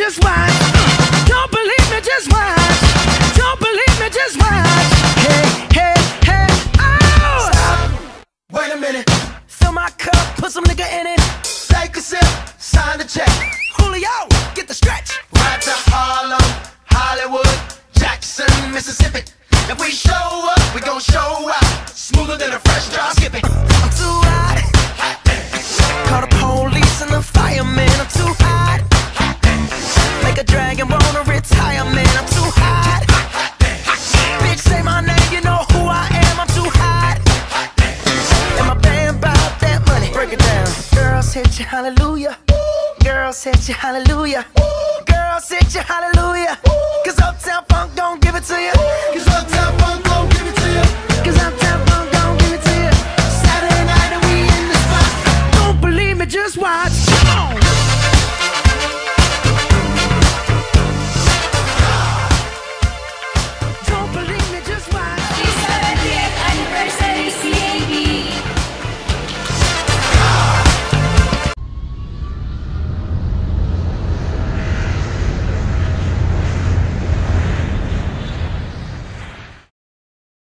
just watch. Don't believe me, just watch. Don't believe me, just watch. Hey, hey, hey, oh! Stop. Wait a minute. Fill my cup, put some nigga in it. Take a sip, sign the check. Julio, get the stretch. Right to Harlem, Hollywood, Jackson, Mississippi. If we show Girls hit you, hallelujah. Girl hit you, hallelujah. Girls